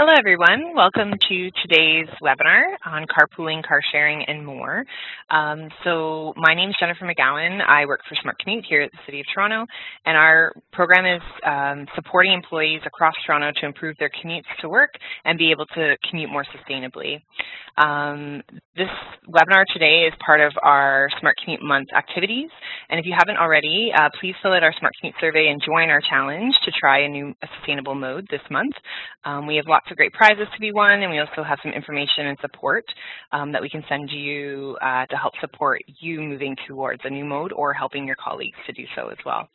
Hello everyone, welcome to today's webinar on carpooling, car sharing, and more. Um, so my name is Jennifer McGowan. I work for Smart Commute here at the City of Toronto, and our program is um, supporting employees across Toronto to improve their commutes to work and be able to commute more sustainably. Um, this webinar today is part of our Smart Commute Month activities, and if you haven't already, uh, please fill out our Smart Commute survey and join our challenge to try a new a sustainable mode this month. Um, we have lots of great prizes to be won, and we also have some information and support um, that we can send you uh, to help support you moving towards a new mode or helping your colleagues to do so as well.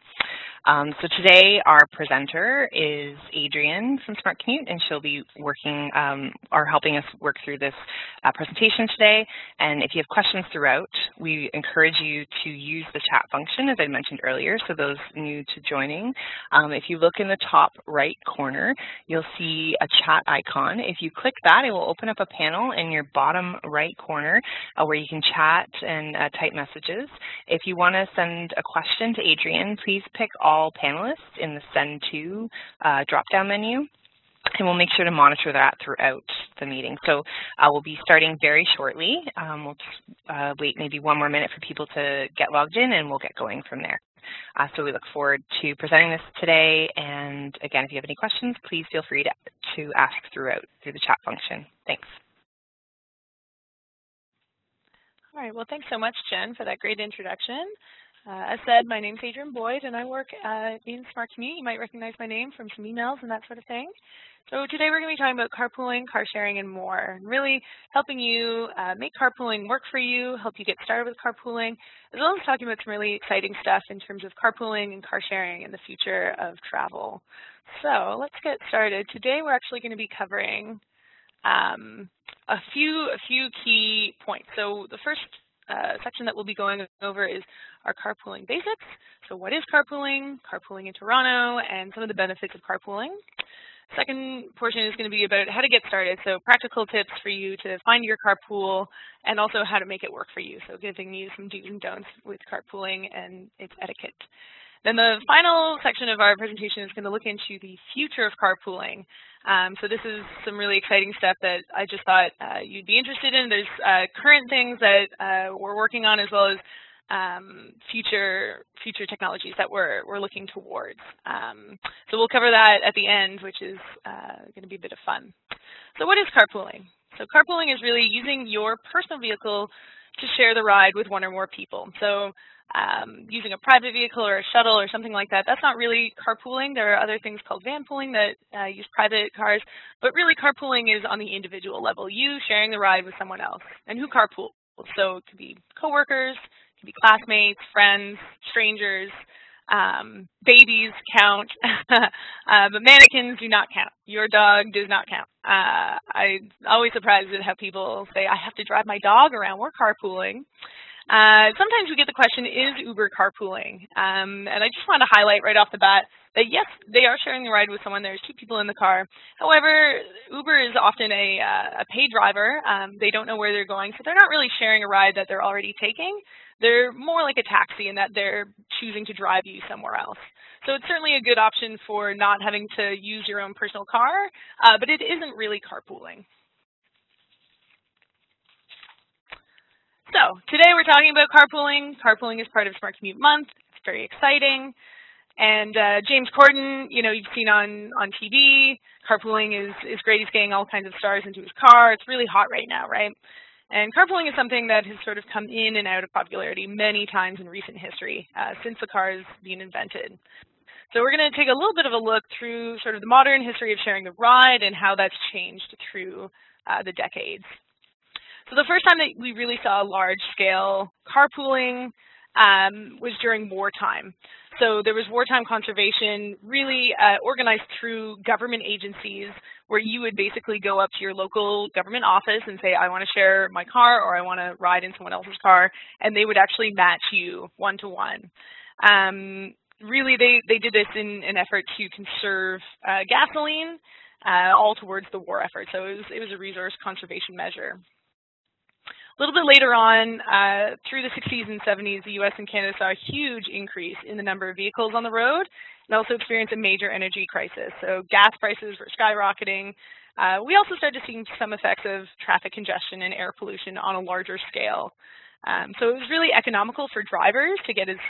Um, so today our presenter is Adrienne from Smart Commute, and she'll be working um, or helping us work through this uh, presentation today. And if you have questions throughout, we encourage you to use the chat function, as I mentioned earlier, so those new to joining. Um, if you look in the top right corner, you'll see a chat icon. If you click that, it will open up a panel in your bottom right corner uh, where you can chat and uh, type messages. If you want to send a question to Adrienne, please pick all all panelists in the Send To uh, drop-down menu and we'll make sure to monitor that throughout the meeting. So uh, we'll be starting very shortly. Um, we'll uh, wait maybe one more minute for people to get logged in and we'll get going from there. Uh, so we look forward to presenting this today. And again, if you have any questions, please feel free to, to ask throughout through the chat function. Thanks. All right, well, thanks so much, Jen, for that great introduction. Uh, as said, my name is Adrienne Boyd, and I work uh, in Smart Commute. You might recognize my name from some emails and that sort of thing. So today we're going to be talking about carpooling, car sharing, and more, and really helping you uh, make carpooling work for you, help you get started with carpooling, as well as talking about some really exciting stuff in terms of carpooling and car sharing and the future of travel. So let's get started. Today we're actually going to be covering um, a few a few key points. So the first uh, section that we'll be going over is our carpooling basics. So what is carpooling, carpooling in Toronto, and some of the benefits of carpooling. Second portion is going to be about how to get started, so practical tips for you to find your carpool and also how to make it work for you, so giving you some do's and don'ts with carpooling and its etiquette. Then the final section of our presentation is going to look into the future of carpooling. Um, so this is some really exciting stuff that I just thought uh, you'd be interested in. There's uh, current things that uh, we're working on as well as um, future future technologies that we're, we're looking towards. Um, so we'll cover that at the end, which is uh, going to be a bit of fun. So what is carpooling? So carpooling is really using your personal vehicle to share the ride with one or more people. So um, using a private vehicle or a shuttle or something like that, that's not really carpooling. There are other things called vanpooling that uh, use private cars, but really carpooling is on the individual level, you sharing the ride with someone else. And who carpool? So it could be coworkers, it could be classmates, friends, strangers, um, babies count, uh, but mannequins do not count. Your dog does not count. Uh, I'm always surprised at how people say, I have to drive my dog around. We're carpooling. Uh, sometimes we get the question, is Uber carpooling? Um, and I just want to highlight right off the bat that yes, they are sharing the ride with someone. There's two people in the car. However, Uber is often a, uh, a paid driver. Um, they don't know where they're going, so they're not really sharing a ride that they're already taking. They're more like a taxi in that they're choosing to drive you somewhere else. So it's certainly a good option for not having to use your own personal car, uh, but it isn't really carpooling. So today we're talking about carpooling. Carpooling is part of Smart Commute Month. It's very exciting. And uh, James Corden, you know, you've seen on, on TV, carpooling is, is great. He's getting all kinds of stars into his car. It's really hot right now, right? And carpooling is something that has sort of come in and out of popularity many times in recent history uh, since the car has been invented. So we're going to take a little bit of a look through sort of the modern history of sharing the ride and how that's changed through uh, the decades. So the first time that we really saw large-scale carpooling um, was during wartime. So there was wartime conservation really uh, organized through government agencies where you would basically go up to your local government office and say, I want to share my car or I want to ride in someone else's car, and they would actually match you one-to-one. -one. Um, really, they, they did this in an effort to conserve uh, gasoline, uh, all towards the war effort. So it was, it was a resource conservation measure. A little bit later on, uh, through the 60s and 70s, the US and Canada saw a huge increase in the number of vehicles on the road and also experienced a major energy crisis. So gas prices were skyrocketing. Uh, we also started seeing some effects of traffic congestion and air pollution on a larger scale. Um, so it was really economical for drivers to get as,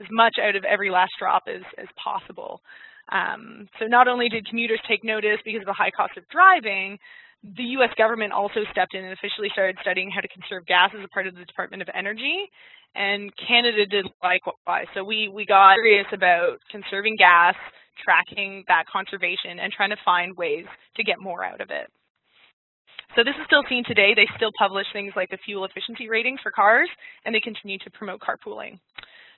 as much out of every last drop as, as possible. Um, so not only did commuters take notice because of the high cost of driving, the U.S. government also stepped in and officially started studying how to conserve gas as a part of the Department of Energy, and Canada did likewise. So we, we got serious about conserving gas, tracking that conservation, and trying to find ways to get more out of it. So this is still seen today. They still publish things like the fuel efficiency ratings for cars, and they continue to promote carpooling.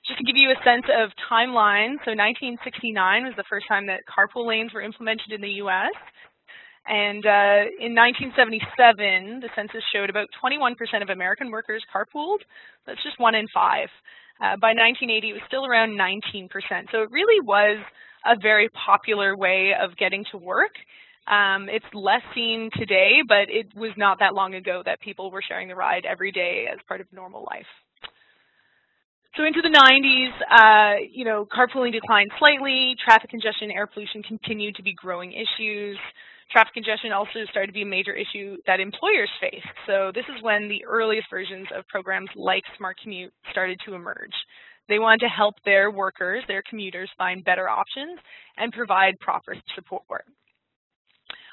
Just to give you a sense of timeline, so 1969 was the first time that carpool lanes were implemented in the U.S. And uh, in 1977, the census showed about 21% of American workers carpooled. That's just one in five. Uh, by 1980, it was still around 19%. So it really was a very popular way of getting to work. Um, it's less seen today, but it was not that long ago that people were sharing the ride every day as part of normal life. So into the 90s, uh, you know, carpooling declined slightly. Traffic congestion, air pollution continued to be growing issues. Traffic congestion also started to be a major issue that employers faced. So this is when the earliest versions of programs like Smart Commute started to emerge. They wanted to help their workers, their commuters, find better options and provide proper support.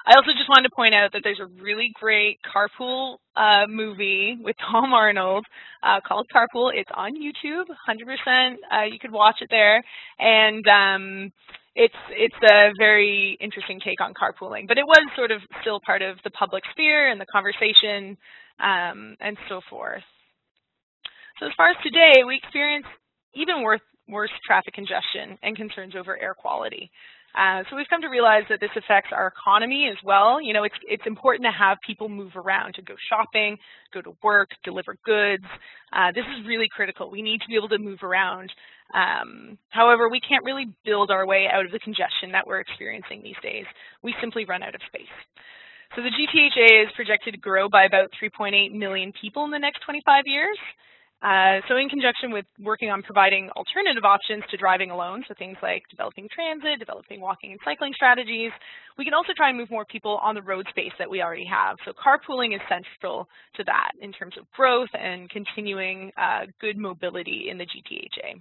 I also just wanted to point out that there's a really great carpool uh, movie with Tom Arnold uh, called Carpool. It's on YouTube, 100%. Uh, you could watch it there. And um, it's it's a very interesting take on carpooling, but it was sort of still part of the public sphere and the conversation um, and so forth. So as far as today, we experience even worse, worse traffic congestion and concerns over air quality. Uh, so we've come to realize that this affects our economy as well. You know, it's, it's important to have people move around to go shopping, go to work, deliver goods. Uh, this is really critical. We need to be able to move around. Um, however, we can't really build our way out of the congestion that we're experiencing these days. We simply run out of space. So the GTHA is projected to grow by about 3.8 million people in the next 25 years. Uh, so in conjunction with working on providing alternative options to driving alone, so things like developing transit, developing walking and cycling strategies, we can also try and move more people on the road space that we already have. So carpooling is central to that in terms of growth and continuing uh, good mobility in the GTHA.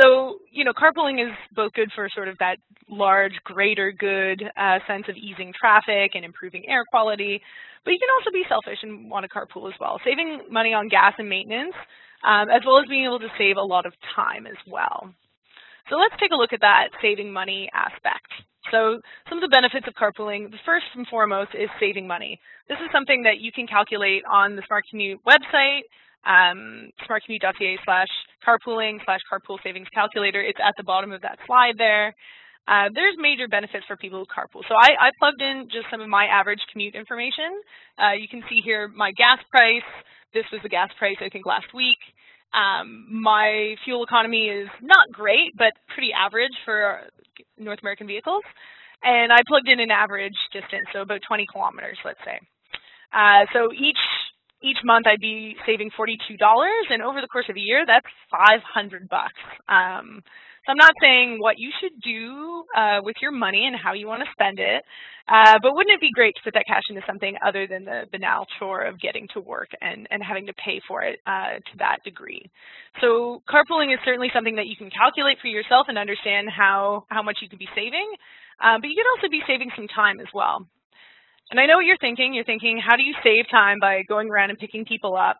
So, you know, carpooling is both good for sort of that large, greater good uh, sense of easing traffic and improving air quality, but you can also be selfish and want to carpool as well, saving money on gas and maintenance, um, as well as being able to save a lot of time as well. So let's take a look at that saving money aspect. So some of the benefits of carpooling, the first and foremost is saving money. This is something that you can calculate on the Smart Commute website um, smartcommute.ca slash carpooling slash carpool savings calculator. It's at the bottom of that slide there. Uh, there's major benefits for people who carpool. So I, I, plugged in just some of my average commute information. Uh, you can see here my gas price. This was the gas price, I think, last week. Um, my fuel economy is not great, but pretty average for North American vehicles. And I plugged in an average distance, so about 20 kilometers, let's say. Uh, so each each month I'd be saving $42 and over the course of a year that's 500 bucks. Um, so I'm not saying what you should do uh, with your money and how you want to spend it, uh, but wouldn't it be great to put that cash into something other than the banal chore of getting to work and, and having to pay for it uh, to that degree? So carpooling is certainly something that you can calculate for yourself and understand how, how much you could be saving, uh, but you could also be saving some time as well. And I know what you're thinking. You're thinking, how do you save time by going around and picking people up?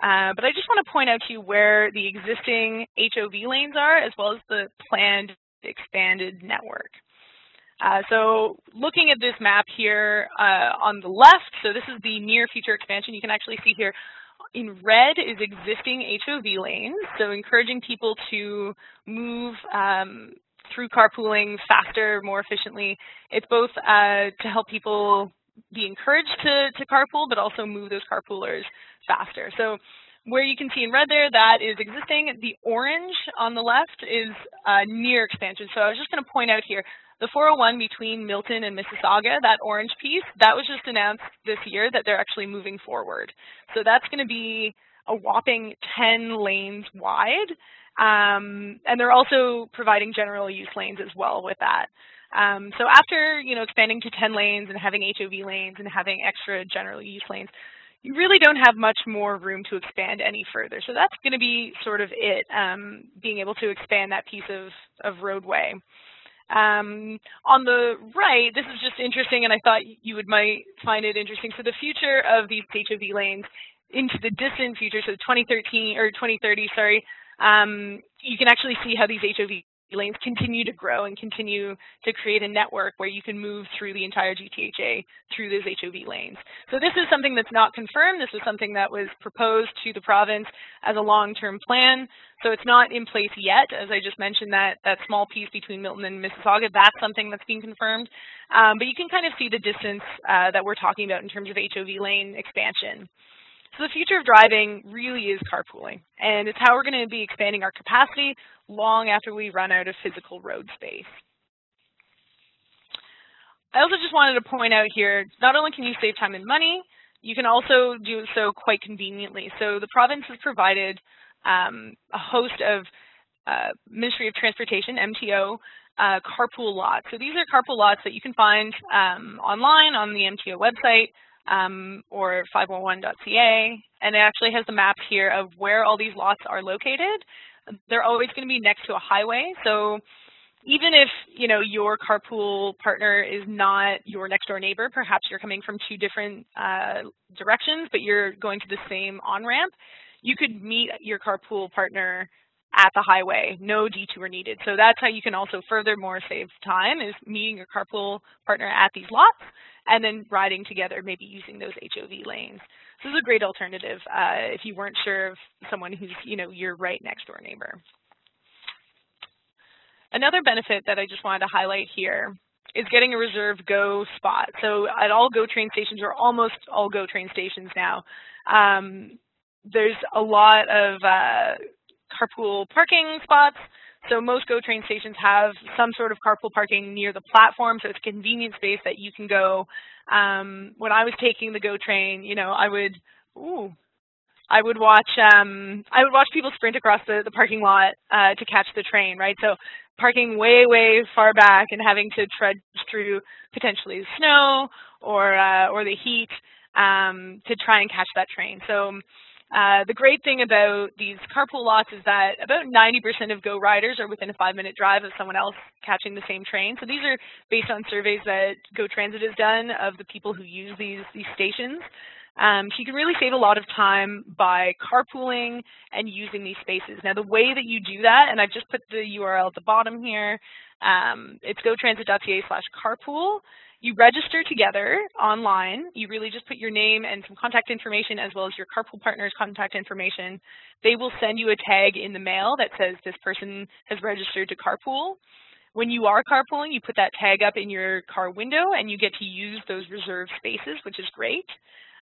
Uh, but I just want to point out to you where the existing HOV lanes are, as well as the planned expanded network. Uh, so looking at this map here uh, on the left, so this is the near future expansion. You can actually see here in red is existing HOV lanes, so encouraging people to move um, through carpooling faster, more efficiently. It's both uh, to help people be encouraged to, to carpool, but also move those carpoolers faster. So where you can see in red there, that is existing. The orange on the left is uh, near expansion. So I was just going to point out here, the 401 between Milton and Mississauga, that orange piece, that was just announced this year that they're actually moving forward. So that's going to be a whopping 10 lanes wide. Um, and they're also providing general use lanes as well with that. Um, so after you know expanding to 10 lanes and having HOV lanes and having extra general use lanes, you really don't have much more room to expand any further. So that's going to be sort of it, um, being able to expand that piece of, of roadway. Um, on the right, this is just interesting, and I thought you would might find it interesting. So the future of these HOV lanes into the distant future, so 2013 or 2030, sorry, um, you can actually see how these HOV lanes continue to grow and continue to create a network where you can move through the entire GTHA through those HOV lanes. So this is something that's not confirmed. This is something that was proposed to the province as a long-term plan. So it's not in place yet. As I just mentioned, that, that small piece between Milton and Mississauga, that's something that's being confirmed. Um, but you can kind of see the distance uh, that we're talking about in terms of HOV lane expansion. So the future of driving really is carpooling, and it's how we're going to be expanding our capacity long after we run out of physical road space. I also just wanted to point out here, not only can you save time and money, you can also do so quite conveniently. So the province has provided um, a host of uh, Ministry of Transportation, MTO, uh, carpool lots. So these are carpool lots that you can find um, online on the MTO website um, or 511.ca, and it actually has the map here of where all these lots are located. They're always going to be next to a highway, so even if you know your carpool partner is not your next door neighbor, perhaps you're coming from two different uh, directions, but you're going to the same on-ramp, you could meet your carpool partner at the highway, no detour needed. So that's how you can also furthermore save time is meeting your carpool partner at these lots and then riding together, maybe using those HOV lanes. So this is a great alternative uh, if you weren't sure of someone who's, you know, your right next door neighbor. Another benefit that I just wanted to highlight here is getting a reserved GO spot. So at all GO train stations, or almost all GO train stations now, um, there's a lot of uh, carpool parking spots. So most GO train stations have some sort of carpool parking near the platform, so it's convenient space that you can go. Um, when I was taking the GO train, you know, I would, ooh, I would watch, um, I would watch people sprint across the, the parking lot uh, to catch the train, right? So parking way, way far back and having to trudge through potentially snow or uh, or the heat um, to try and catch that train. So uh, the great thing about these carpool lots is that about 90% of GO riders are within a five-minute drive of someone else catching the same train. So these are based on surveys that GO Transit has done of the people who use these, these stations. Um, so you can really save a lot of time by carpooling and using these spaces. Now the way that you do that, and I've just put the URL at the bottom here, um, it's gotransit.ca slash carpool. You register together online. You really just put your name and some contact information as well as your carpool partner's contact information. They will send you a tag in the mail that says this person has registered to carpool. When you are carpooling, you put that tag up in your car window and you get to use those reserved spaces, which is great.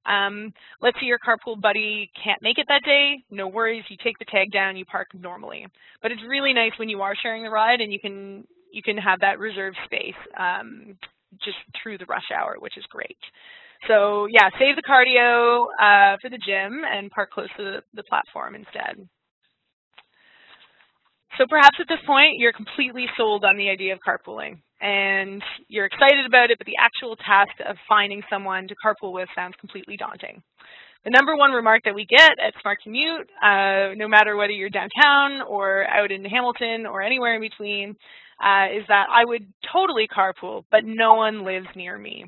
Um, let's say your carpool buddy can't make it that day, no worries, you take the tag down, you park normally. But it's really nice when you are sharing the ride and you can you can have that reserved space. Um, just through the rush hour, which is great. So yeah, save the cardio uh, for the gym and park close to the, the platform instead. So perhaps at this point, you're completely sold on the idea of carpooling and you're excited about it, but the actual task of finding someone to carpool with sounds completely daunting. The number one remark that we get at Smart Commute, uh, no matter whether you're downtown or out in Hamilton or anywhere in between, uh, is that I would totally carpool, but no one lives near me.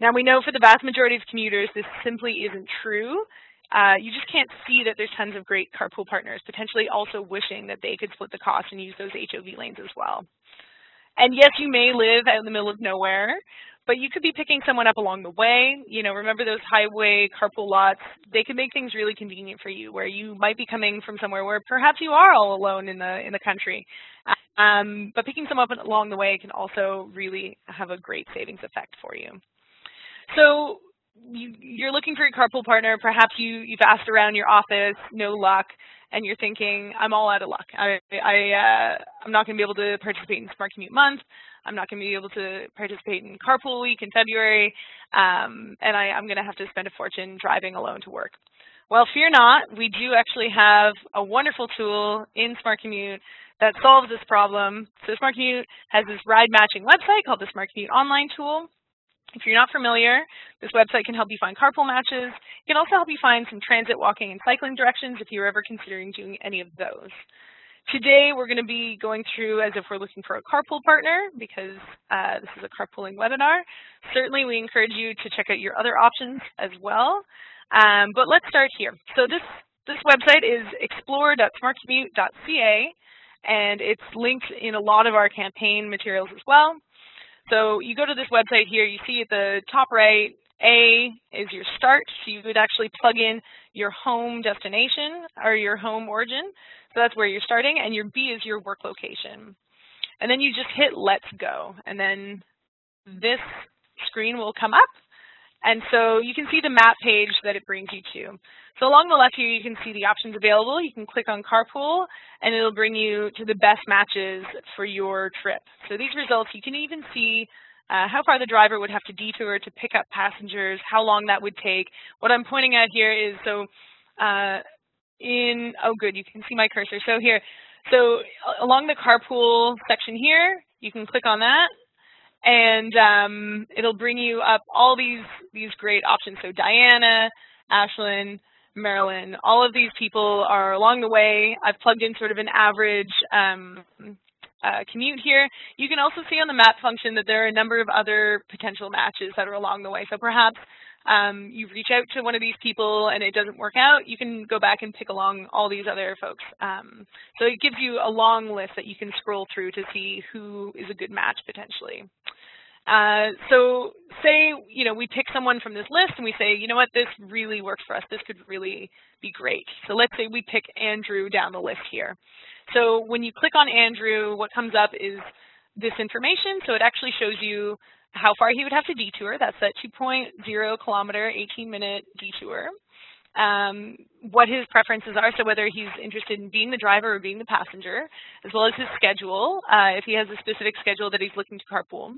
Now we know for the vast majority of commuters this simply isn't true. Uh, you just can't see that there's tons of great carpool partners, potentially also wishing that they could split the cost and use those HOV lanes as well. And yes, you may live out in the middle of nowhere, but you could be picking someone up along the way. You know, remember those highway carpool lots? They can make things really convenient for you, where you might be coming from somewhere where perhaps you are all alone in the in the country. Um, but picking some up along the way can also really have a great savings effect for you. So you, are looking for a carpool partner. Perhaps you, you've asked around your office, no luck, and you're thinking, I'm all out of luck. I, I, uh, I'm not going to be able to participate in Smart Commute Month. I'm not going to be able to participate in Carpool Week in February, um, and I, I'm going to have to spend a fortune driving alone to work. Well, fear not, we do actually have a wonderful tool in Smart Commute that solves this problem. So Smart Commute has this ride matching website called the Smart Commute Online Tool. If you're not familiar, this website can help you find carpool matches. It can also help you find some transit, walking, and cycling directions if you're ever considering doing any of those. Today, we're going to be going through as if we're looking for a carpool partner because uh, this is a carpooling webinar. Certainly, we encourage you to check out your other options as well. Um, but let's start here. So this, this website is explore.smartcommute.ca, and it's linked in a lot of our campaign materials as well. So you go to this website here, you see at the top right, A is your start, so you would actually plug in your home destination or your home origin. So that's where you're starting, and your B is your work location. And then you just hit let's go, and then this screen will come up, and so you can see the map page that it brings you to. So along the left here, you can see the options available. You can click on carpool, and it'll bring you to the best matches for your trip. So these results, you can even see uh, how far the driver would have to detour to pick up passengers, how long that would take. What I'm pointing at here is, so uh, in, oh good, you can see my cursor. So here, so along the carpool section here, you can click on that, and um, it'll bring you up all these these great options. So Diana, Ashlyn, Marilyn, all of these people are along the way. I've plugged in sort of an average um, uh, commute here. You can also see on the map function that there are a number of other potential matches that are along the way. So perhaps um, you reach out to one of these people and it doesn't work out, you can go back and pick along all these other folks. Um, so it gives you a long list that you can scroll through to see who is a good match potentially. Uh, so say, you know, we pick someone from this list and we say, you know what, this really works for us. This could really be great. So let's say we pick Andrew down the list here. So when you click on Andrew, what comes up is this information. So it actually shows you how far he would have to detour. That's that 2.0 kilometer, 18 minute detour. Um, what his preferences are, so whether he's interested in being the driver or being the passenger, as well as his schedule, uh, if he has a specific schedule that he's looking to carpool.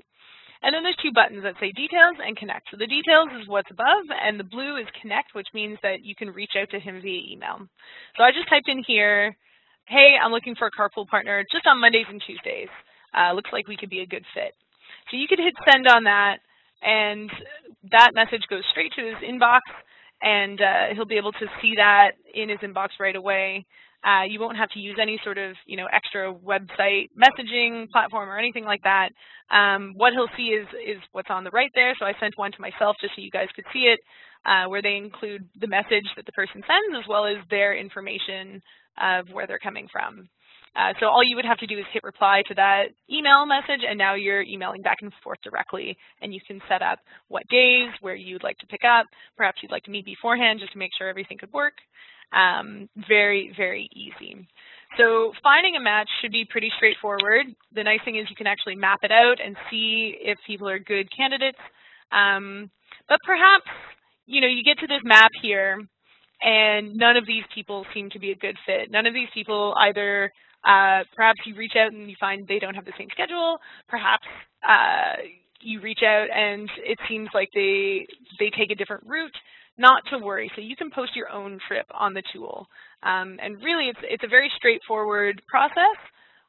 And then there's two buttons that say details and connect. So the details is what's above, and the blue is connect, which means that you can reach out to him via email. So I just typed in here, hey, I'm looking for a carpool partner just on Mondays and Tuesdays. Uh, looks like we could be a good fit. So you could hit send on that, and that message goes straight to his inbox, and uh, he'll be able to see that in his inbox right away. Uh, you won't have to use any sort of, you know, extra website messaging platform or anything like that. Um, what he'll see is, is what's on the right there. So I sent one to myself just so you guys could see it, uh, where they include the message that the person sends as well as their information of where they're coming from. Uh, so all you would have to do is hit reply to that email message, and now you're emailing back and forth directly, and you can set up what days, where you'd like to pick up. Perhaps you'd like to meet beforehand just to make sure everything could work. Um, very, very easy. So finding a match should be pretty straightforward. The nice thing is you can actually map it out and see if people are good candidates. Um, but perhaps, you know, you get to this map here and none of these people seem to be a good fit. None of these people either, uh, perhaps you reach out and you find they don't have the same schedule. Perhaps uh, you reach out and it seems like they, they take a different route not to worry. So you can post your own trip on the tool. Um, and really, it's, it's a very straightforward process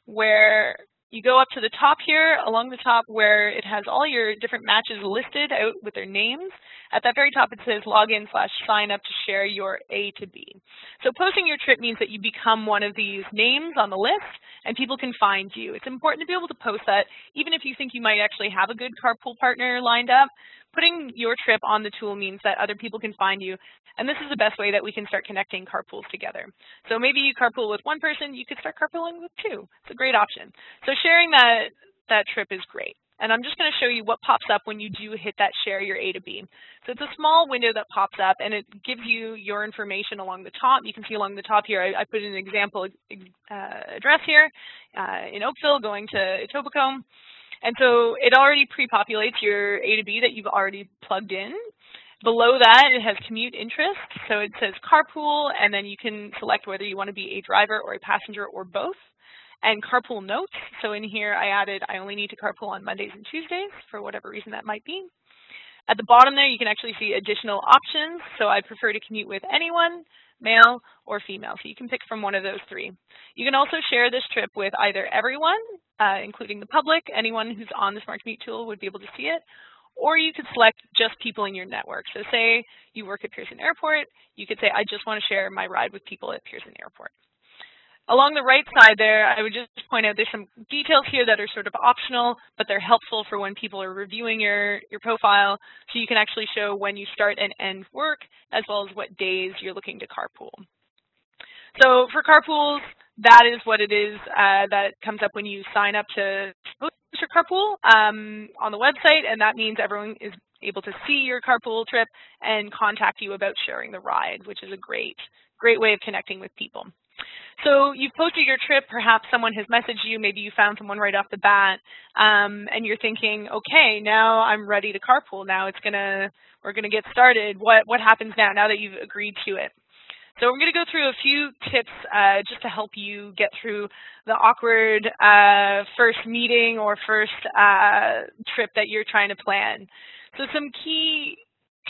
where you go up to the top here, along the top where it has all your different matches listed out with their names. At that very top, it says login slash sign up to share your A to B. So posting your trip means that you become one of these names on the list and people can find you. It's important to be able to post that even if you think you might actually have a good carpool partner lined up. Putting your trip on the tool means that other people can find you, and this is the best way that we can start connecting carpools together. So maybe you carpool with one person, you could start carpooling with two. It's a great option. So sharing that, that trip is great. And I'm just going to show you what pops up when you do hit that share your A to B. So it's a small window that pops up and it gives you your information along the top. You can see along the top here, I, I put an example uh, address here uh, in Oakville going to Etobicoke. And so it already pre-populates your A to B that you've already plugged in. Below that, it has commute interest. So it says carpool, and then you can select whether you want to be a driver or a passenger or both. And carpool notes. So in here, I added I only need to carpool on Mondays and Tuesdays for whatever reason that might be. At the bottom there, you can actually see additional options. So I prefer to commute with anyone, male, or female. So you can pick from one of those three. You can also share this trip with either everyone, uh, including the public, anyone who's on the Smart Commute tool would be able to see it, or you could select just people in your network. So say you work at Pearson Airport, you could say, I just want to share my ride with people at Pearson Airport. Along the right side there, I would just point out there's some details here that are sort of optional, but they're helpful for when people are reviewing your, your profile. So you can actually show when you start and end work, as well as what days you're looking to carpool. So for carpools, that is what it is uh, that comes up when you sign up to post your carpool um, on the website, and that means everyone is able to see your carpool trip and contact you about sharing the ride, which is a great, great way of connecting with people. So you've posted your trip, perhaps someone has messaged you, maybe you found someone right off the bat, um, and you're thinking, okay, now I'm ready to carpool, now it's gonna, we're gonna get started. What, what happens now, now that you've agreed to it? So I'm going to go through a few tips uh, just to help you get through the awkward uh, first meeting or first uh, trip that you're trying to plan. So some key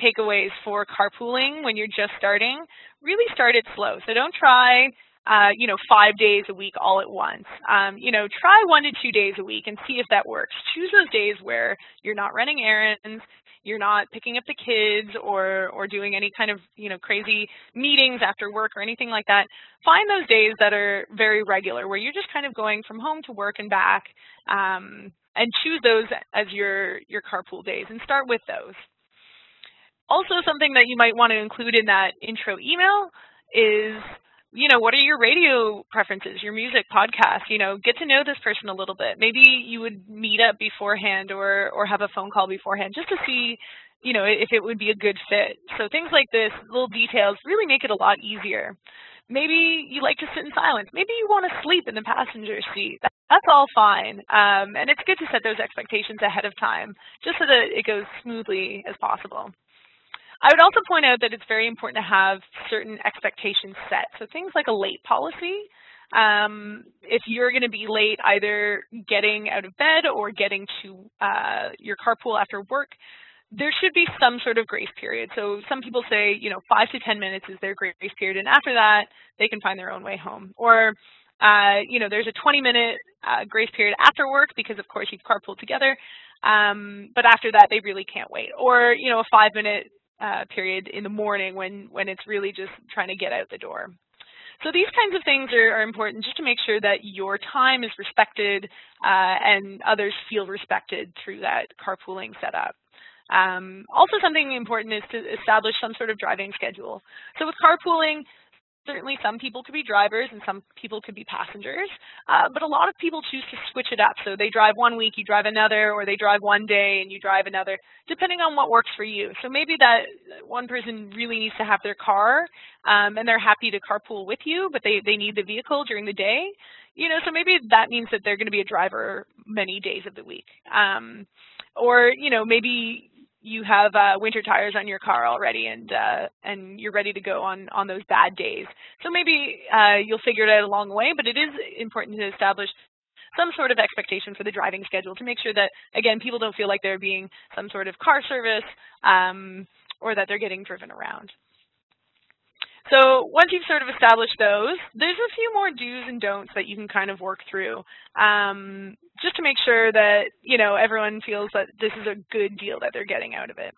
takeaways for carpooling when you're just starting, really start it slow. So don't try uh, you know, five days a week all at once. Um, you know, try one to two days a week and see if that works. Choose those days where you're not running errands, you're not picking up the kids or or doing any kind of you know crazy meetings after work or anything like that. Find those days that are very regular, where you're just kind of going from home to work and back, um, and choose those as your your carpool days and start with those. Also, something that you might want to include in that intro email is you know, what are your radio preferences, your music, podcast, you know, get to know this person a little bit. Maybe you would meet up beforehand or, or have a phone call beforehand just to see, you know, if it would be a good fit. So things like this, little details, really make it a lot easier. Maybe you like to sit in silence. Maybe you want to sleep in the passenger seat. That's all fine. Um, and it's good to set those expectations ahead of time just so that it goes smoothly as possible. I would also point out that it's very important to have certain expectations set. So things like a late policy. Um, if you're going to be late either getting out of bed or getting to uh, your carpool after work, there should be some sort of grace period. So some people say, you know, five to 10 minutes is their grace period, and after that, they can find their own way home. Or, uh, you know, there's a 20 minute uh, grace period after work because, of course, you've carpooled together. Um, but after that, they really can't wait. Or, you know, a five minute uh, period in the morning when, when it's really just trying to get out the door. So these kinds of things are, are important just to make sure that your time is respected uh, and others feel respected through that carpooling setup. Um, also something important is to establish some sort of driving schedule. So with carpooling, certainly some people could be drivers and some people could be passengers, uh, but a lot of people choose to switch it up. So they drive one week, you drive another, or they drive one day and you drive another, depending on what works for you. So maybe that one person really needs to have their car um, and they're happy to carpool with you, but they, they need the vehicle during the day. You know, so maybe that means that they're going to be a driver many days of the week. Um, or, you know, maybe you have uh, winter tires on your car already and uh, and you're ready to go on on those bad days. So maybe uh, you'll figure it out along the way, but it is important to establish some sort of expectation for the driving schedule to make sure that, again, people don't feel like they're being some sort of car service um, or that they're getting driven around. So once you've sort of established those, there's a few more do's and don'ts that you can kind of work through um, just to make sure that, you know, everyone feels that this is a good deal that they're getting out of it.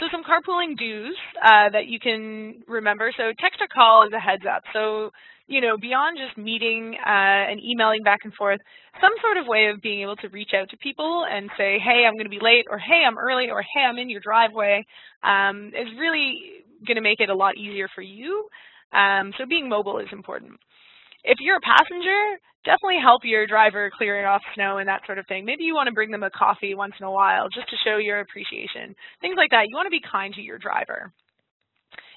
So some carpooling do's uh, that you can remember. So text or call is a heads up. So, you know, beyond just meeting uh, and emailing back and forth, some sort of way of being able to reach out to people and say, hey, I'm going to be late, or hey, I'm early, or hey, I'm in your driveway, um, is really going to make it a lot easier for you. Um, so being mobile is important. If you're a passenger, definitely help your driver clearing off snow and that sort of thing. Maybe you want to bring them a coffee once in a while just to show your appreciation. Things like that. You want to be kind to your driver.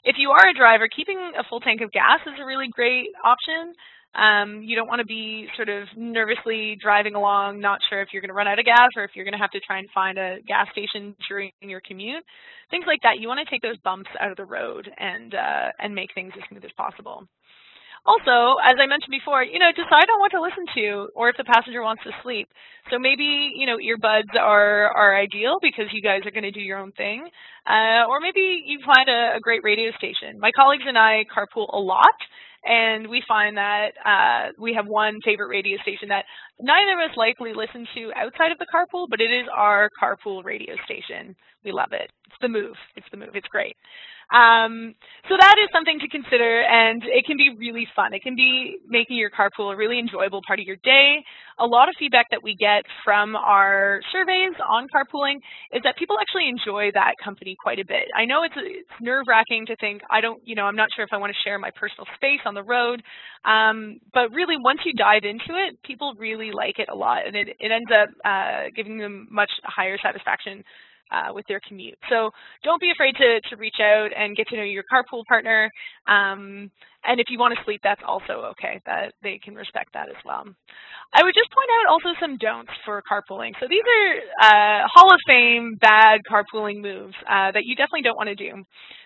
If you are a driver, keeping a full tank of gas is a really great option. Um, you don't want to be sort of nervously driving along, not sure if you're going to run out of gas or if you're going to have to try and find a gas station during your commute. Things like that. You want to take those bumps out of the road and uh, and make things as smooth as possible. Also, as I mentioned before, you know, decide on what to listen to or if the passenger wants to sleep. So maybe, you know, earbuds are, are ideal because you guys are going to do your own thing. Uh, or maybe you find a, a great radio station. My colleagues and I carpool a lot, and we find that uh, we have one favorite radio station that neither of us likely listen to outside of the carpool, but it is our carpool radio station. We love it. It's the move. It's the move. It's great. Um, so that is something to consider, and it can be really fun. It can be making your carpool a really enjoyable part of your day. A lot of feedback that we get from our surveys on carpooling is that people actually enjoy that company quite a bit. I know it's, it's nerve-wracking to think, I don't, you know, I'm not sure if I want to share my personal space on the road, um, but really once you dive into it, people really like it a lot, and it, it ends up uh, giving them much higher satisfaction uh, with their commute. So don't be afraid to, to reach out and get to know your carpool partner. Um, and if you want to sleep, that's also okay. That they can respect that as well. I would just point out also some don'ts for carpooling. So these are uh, Hall of Fame bad carpooling moves uh, that you definitely don't want to do.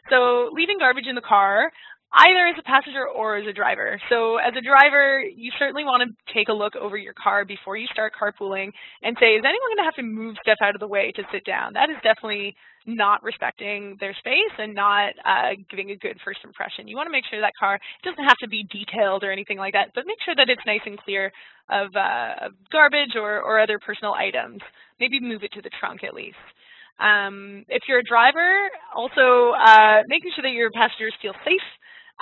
So leaving garbage in the car either as a passenger or as a driver. So as a driver, you certainly want to take a look over your car before you start carpooling and say, is anyone going to have to move stuff out of the way to sit down? That is definitely not respecting their space and not uh, giving a good first impression. You want to make sure that car doesn't have to be detailed or anything like that, but make sure that it's nice and clear of, uh, garbage or, or other personal items. Maybe move it to the trunk at least. Um, if you're a driver, also uh, making sure that your passengers feel safe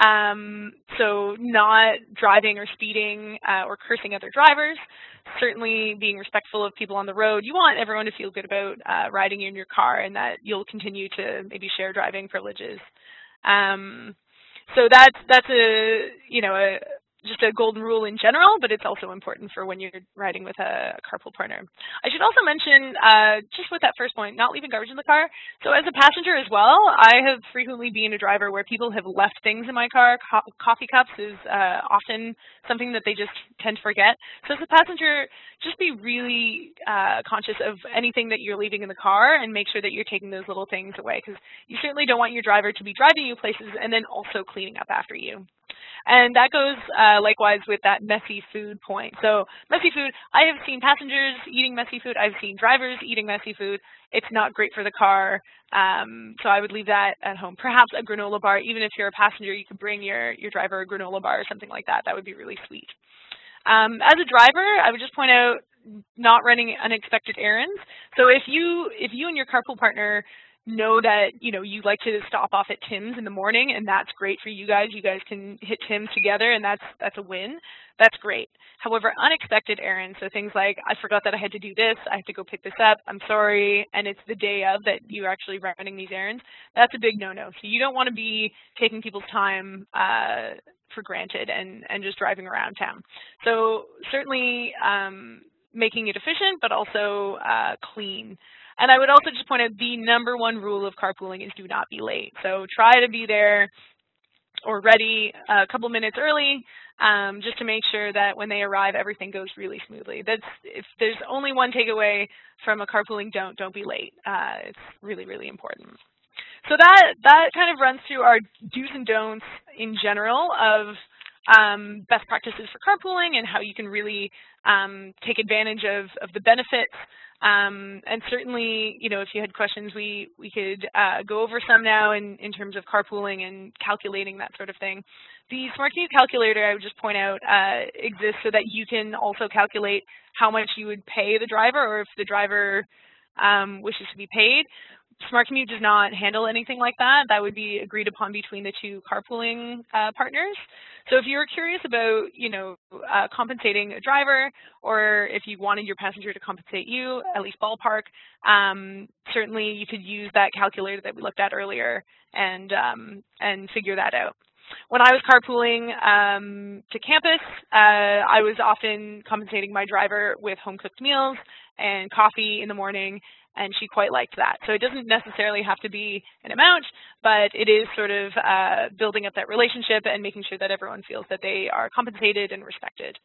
um, so not driving or speeding uh, or cursing other drivers, certainly being respectful of people on the road. You want everyone to feel good about uh, riding in your car and that you'll continue to maybe share driving privileges. Um, so that's that's a you know a just a golden rule in general, but it's also important for when you're riding with a, carpool partner. I should also mention, uh, just with that first point, not leaving garbage in the car. So as a passenger as well, I have frequently been a driver where people have left things in my car. Co coffee cups is uh, often something that they just tend to forget. So as a passenger, just be really uh, conscious of anything that you're leaving in the car and make sure that you're taking those little things away because you certainly don't want your driver to be driving you places and then also cleaning up after you. And that goes uh, likewise with that messy food point. So messy food, I have seen passengers eating messy food. I've seen drivers eating messy food. It's not great for the car. Um, so I would leave that at home. Perhaps a granola bar, even if you're a passenger, you could bring your, your driver a granola bar or something like that. That would be really sweet. Um, as a driver, I would just point out not running unexpected errands. So if you if you and your carpool partner know that you know you like to stop off at Tim's in the morning and that's great for you guys. You guys can hit Tim's together and that's that's a win. That's great. However, unexpected errands, so things like I forgot that I had to do this, I have to go pick this up, I'm sorry, and it's the day of that you're actually running these errands, that's a big no-no. So you don't want to be taking people's time uh, for granted and, and just driving around town. So certainly um, making it efficient, but also uh, clean. And I would also just point out the number one rule of carpooling is do not be late. So try to be there or ready a couple minutes early um, just to make sure that when they arrive, everything goes really smoothly. That's if there's only one takeaway from a carpooling don't, don't be late. Uh, it's really, really important. So that, that kind of runs through our do's and don'ts in general of um, best practices for carpooling and how you can really um, take advantage of, of the benefits um, and certainly, you know, if you had questions, we, we could uh, go over some now in, in terms of carpooling and calculating that sort of thing. The Smart Commute Calculator, I would just point out, uh, exists so that you can also calculate how much you would pay the driver or if the driver um, wishes to be paid. Smart Commute does not handle anything like that. That would be agreed upon between the two carpooling uh, partners. So if you're curious about, you know, uh, compensating a driver, or if you wanted your passenger to compensate you, at least ballpark, um, certainly you could use that calculator that we looked at earlier and um, and figure that out. When I was carpooling um, to campus, uh, I was often compensating my driver with home cooked meals and coffee in the morning and she quite liked that. So it doesn't necessarily have to be an amount, but it is sort of uh, building up that relationship and making sure that everyone feels that they are compensated and respected.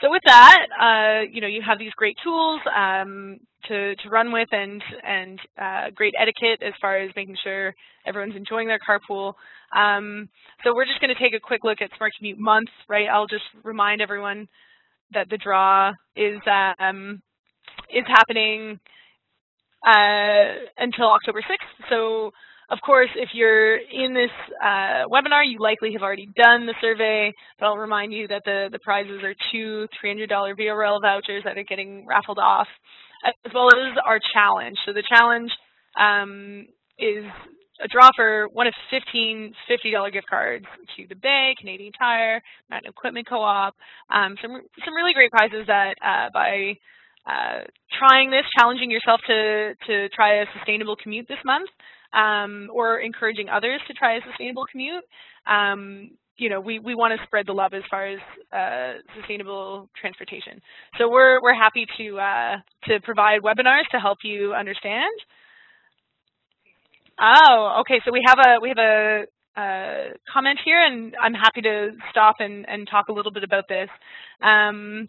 So with that, uh, you know, you have these great tools um, to to, run with and, and uh, great etiquette as far as making sure everyone's enjoying their carpool. Um, so we're just going to take a quick look at Smart Commute Month, right? I'll just remind everyone that the draw is um, is happening uh, until October 6th. So of course, if you're in this uh, webinar, you likely have already done the survey, but I'll remind you that the, the prizes are two $300 VRL vouchers that are getting raffled off, as well as our challenge. So the challenge um, is a draw for one of 15 $50 gift cards to the Bay, Canadian Tire, Mountain Equipment Co-op, um, some, some really great prizes that uh, by uh, trying this, challenging yourself to, to try a sustainable commute this month, um, or encouraging others to try a sustainable commute. Um, you know, we, we want to spread the love as far as uh, sustainable transportation. So we're, we're happy to, uh, to provide webinars to help you understand. Oh, okay. So we have a, we have a, comment here, and I'm happy to stop and, and talk a little bit about this. Um,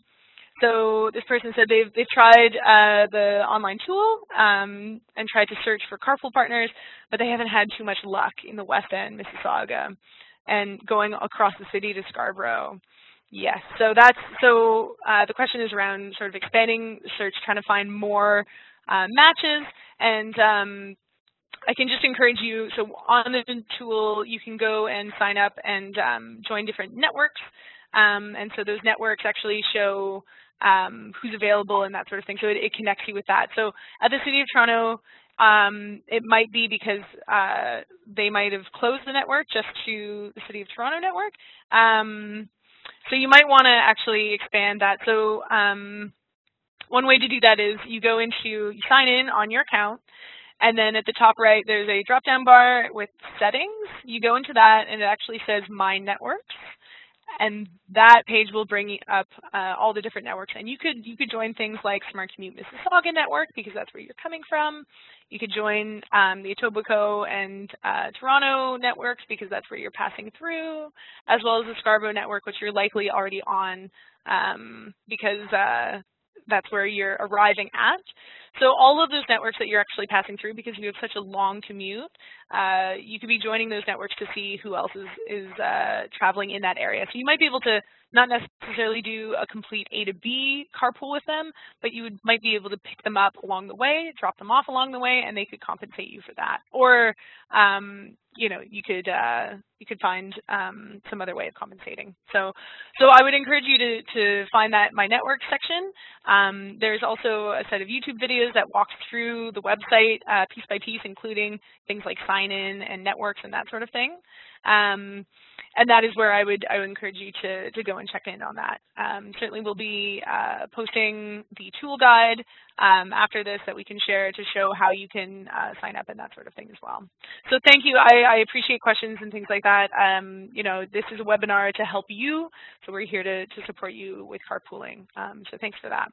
so this person said they've, they've tried uh, the online tool um, and tried to search for carpool partners, but they haven't had too much luck in the West End, Mississauga, and going across the city to Scarborough. Yes, so that's so uh, the question is around sort of expanding search, trying to find more uh, matches, and um, I can just encourage you. So on the tool, you can go and sign up and um, join different networks, um, and so those networks actually show um, who's available and that sort of thing. So it, it, connects you with that. So at the City of Toronto, um, it might be because uh, they might have closed the network just to the City of Toronto network. Um, so you might want to actually expand that. So um, one way to do that is you go into, you sign in on your account, and then at the top right, there's a drop-down bar with settings. You go into that, and it actually says My Networks and that page will bring up uh, all the different networks. And you could you could join things like Smart Commute Mississauga Network because that's where you're coming from. You could join um, the Etobicoke and uh, Toronto networks because that's where you're passing through, as well as the Scarborough network, which you're likely already on um, because uh, that's where you're arriving at. So all of those networks that you're actually passing through, because you have such a long commute, uh, you could be joining those networks to see who else is, is uh, traveling in that area. So you might be able to not necessarily do a complete A to B carpool with them, but you would, might be able to pick them up along the way, drop them off along the way, and they could compensate you for that. Or, um, you know, you could uh, you could find um, some other way of compensating. So, so I would encourage you to to find that my network section. Um, there's also a set of YouTube videos that walks through the website uh, piece by piece, including things like sign in and networks and that sort of thing. Um, and that is where I would I would encourage you to to go and check in on that. Um, certainly, we'll be uh, posting the tool guide um, after this that we can share to show how you can uh, sign up and that sort of thing as well. So thank you. I, I appreciate questions and things like that. Um, you know, this is a webinar to help you, so we're here to to support you with carpooling. Um, so thanks for that.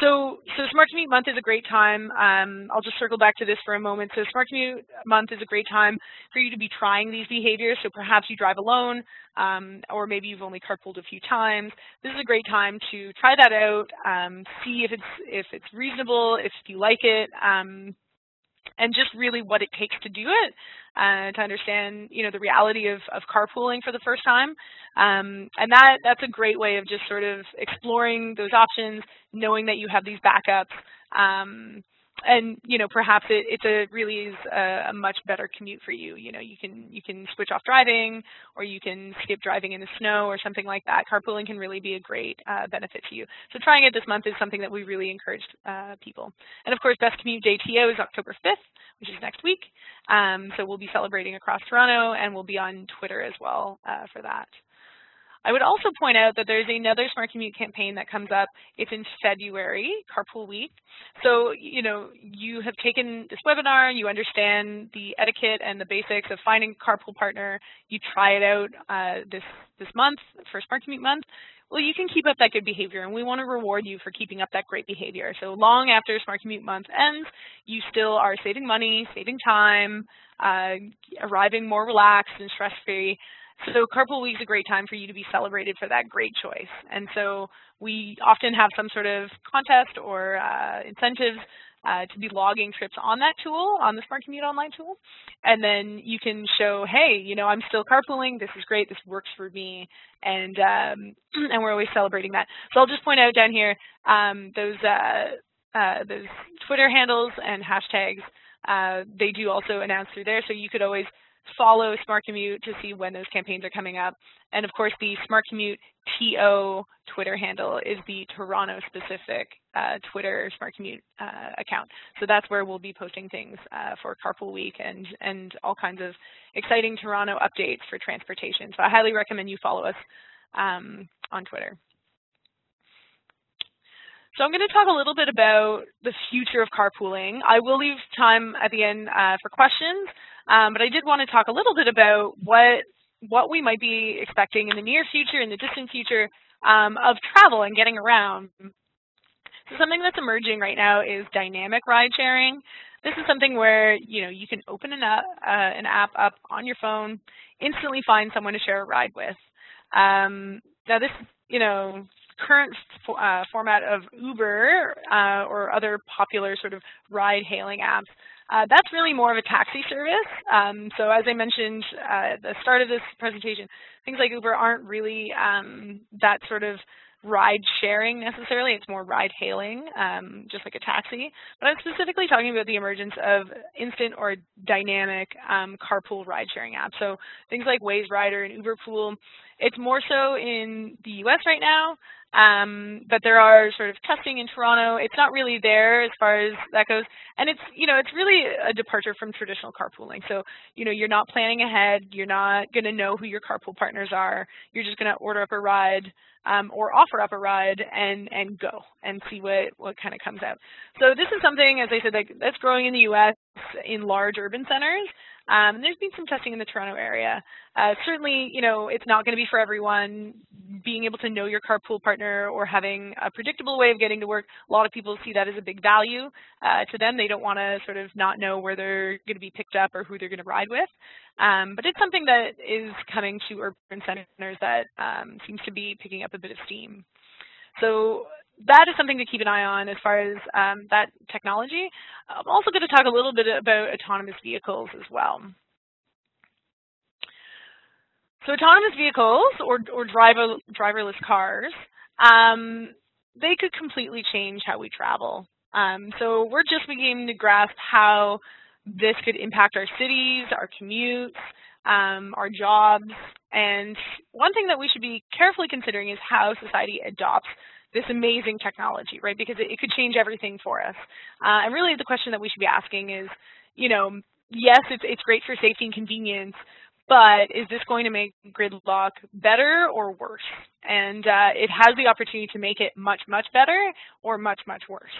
So, so Smart Commute Month is a great time. Um, I'll just circle back to this for a moment. So Smart Commute Month is a great time for you to be trying these behaviors. So perhaps you drive alone, um, or maybe you've only carpooled a few times. This is a great time to try that out, um, see if it's if it's reasonable, if you like it, um, and just really what it takes to do it uh, to understand, you know, the reality of, of carpooling for the first time. Um, and that that's a great way of just sort of exploring those options, knowing that you have these backups. Um, and you know perhaps it it's a really is a, a, much better commute for you. You know you can you can switch off driving or you can skip driving in the snow or something like that. Carpooling can really be a great uh, benefit to you. So trying it this month is something that we really encourage uh, people. And of course best commute day JTO is October 5th which is next week. Um, so we'll be celebrating across Toronto and we'll be on Twitter as well uh, for that I would also point out that there's another Smart Commute campaign that comes up. It's in February, Carpool Week. So, you know, you have taken this webinar, you understand the etiquette and the basics of finding a carpool partner, you try it out uh, this, this month for Smart Commute Month. Well, you can keep up that good behavior, and we want to reward you for keeping up that great behavior. So long after Smart Commute Month ends, you still are saving money, saving time, uh, arriving more relaxed and stress-free, So Carpool Week is a great time for you to be celebrated for that great choice. And so we often have some sort of contest or uh, incentives uh, to be logging trips on that tool, on the Smart Commute Online tool. And then you can show, hey, you know, I'm still carpooling. This is great. This works for me. And um, and we're always celebrating that. So I'll just point out down here um, those uh, uh, those Twitter handles and hashtags. Uh, they do also announce through there, so you could always follow Smart Commute to see when those campaigns are coming up. And of course, the Smart Commute TO Twitter handle is the Toronto specific uh, Twitter Smart Commute uh, account. So that's where we'll be posting things uh, for Carpool Week and, and all kinds of exciting Toronto updates for transportation. So I highly recommend you follow us um, on Twitter. So I'm going to talk a little bit about the future of carpooling. I will leave time at the end uh, for questions, um, but I did want to talk a little bit about what what we might be expecting in the near future, in the distant future, um, of travel and getting around. So something that's emerging right now is dynamic ride sharing. This is something where you know you can open an, uh, an app up on your phone, instantly find someone to share a ride with. Um, now this, you know, current uh, format of Uber uh, or other popular sort of ride-hailing apps, uh, that's really more of a taxi service. Um, so as I mentioned uh, at the start of this presentation, things like Uber aren't really um, that sort of ride sharing necessarily, it's more ride hailing, um, just like a taxi. But I'm specifically talking about the emergence of instant or dynamic um, carpool ride sharing apps. So things like Waze Rider and Uber Pool, it's more so in the US right now, um, but there are sort of testing in Toronto. It's not really there as far as that goes. And it's, you know, it's really a departure from traditional carpooling. So, you know, you're not planning ahead. You're not going to know who your carpool partners are. You're just going to order up a ride um, or offer up a ride and, and go and see what, what kind of comes out. So this is something, as I said, like, that's growing in the U.S. in large urban centers. Um, there's been some testing in the Toronto area. Uh, certainly, you know, it's not going to be for everyone. Being able to know your carpool partner or having a predictable way of getting to work, a lot of people see that as a big value uh, to them. They don't want to sort of not know where they're going to be picked up or who they're going to ride with. Um, but it's something that is coming to urban centers that um, seems to be picking up a bit of steam. So that is something to keep an eye on as far as um, that technology. I'm also going to talk a little bit about autonomous vehicles as well. So autonomous vehicles or, or driver, driverless cars, um, they could completely change how we travel. Um, so we're just beginning to grasp how this could impact our cities, our commutes, um, our jobs. And one thing that we should be carefully considering is how society adopts this amazing technology, right? Because it, it could change everything for us. Uh, and really the question that we should be asking is, you know, yes, it's, it's great for safety and convenience, but is this going to make gridlock better or worse? And uh, it has the opportunity to make it much, much better or much, much worse.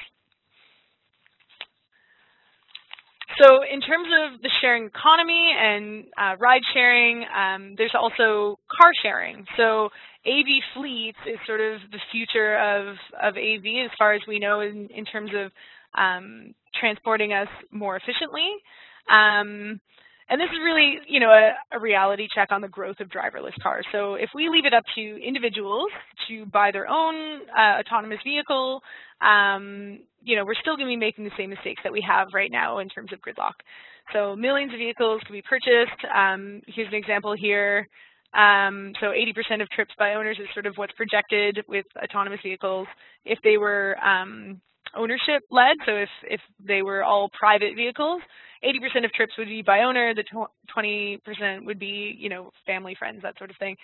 So in terms of the sharing economy and uh, ride sharing, um, there's also car sharing. So AV fleets is sort of the future of, of AV as far as we know in, in terms of um, transporting us more efficiently. Um, and this is really, you know, a, a, reality check on the growth of driverless cars. So if we leave it up to individuals to buy their own uh, autonomous vehicle, um, you know, we're still going to be making the same mistakes that we have right now in terms of gridlock. So millions of vehicles can be purchased. Um, here's an example here. Um, so 80% of trips by owners is sort of what's projected with autonomous vehicles. If they were um, ownership led, so if, if they were all private vehicles, 80% of trips would be by owner, the 20% would be, you know, family, friends, that sort of thing.